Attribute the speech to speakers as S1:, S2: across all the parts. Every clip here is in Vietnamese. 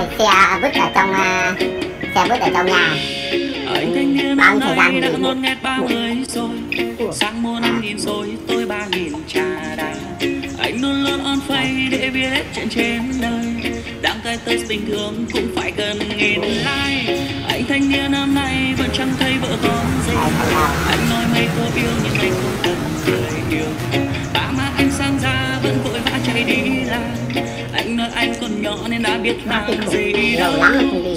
S1: này xe à, vứt ở trong à, xe vứt ở trong nhà. Bao nhiêu thời gian thì một
S2: một sang mua năm nghìn rồi tôi ba nghìn trà đá anh luôn luôn on phay để biết chuyện trên đời. Đang cái tớt bình thường cũng phải cần nghìn like. Anh thanh niên năm nay vẫn chẳng thấy vợ con gì. Anh nói mấy cô yêu nhưng anh không cần. nhỏ nên đã biết làm gì đâu.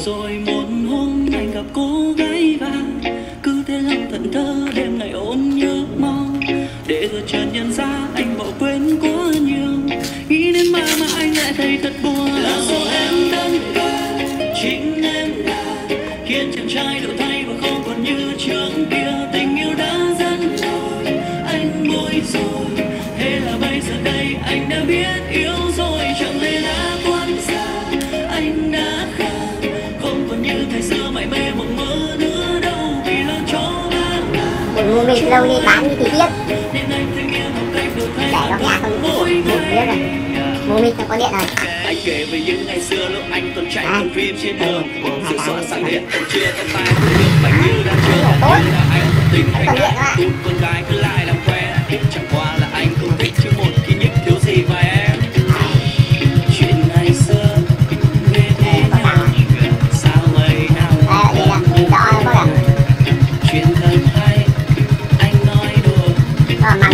S1: Rồi
S2: một hôm anh gặp cô gái vàng, cứ thế lòng thẫn thơ đêm ngày ôm nhớ mong. Để rồi chợt nhận ra anh bỏ quên quá nhiều, nghĩ đến mà mà anh lại thấy thật buồn. Là do em đơn cơ chính em đã khiến chàng trai đổi
S1: mình mệt lâu đi bán đi thì biết. Để nó cái không
S2: cũ
S1: biết rồi. Bố mình nó có điện rồi
S2: anh kể về những ngày xưa lúc anh tuần chạy
S1: à
S2: phim trên đường.
S1: Ừ,
S2: Cùng
S1: sự
S2: xóa
S1: sang
S2: điện tầm chia tầm tay. Cũng được bánh như đang chưa
S1: tốt.
S2: Anh tình anh đã tụt con gái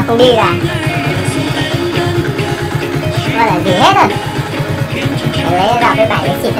S1: mà không
S2: đi là
S1: gọi là gì hết rồi. Lấy là cái bài đấy xịt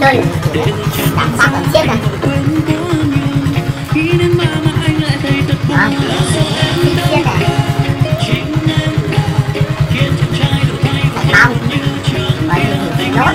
S2: đơn đặt sẵn còn
S1: chết này Không. Vậy thì nốt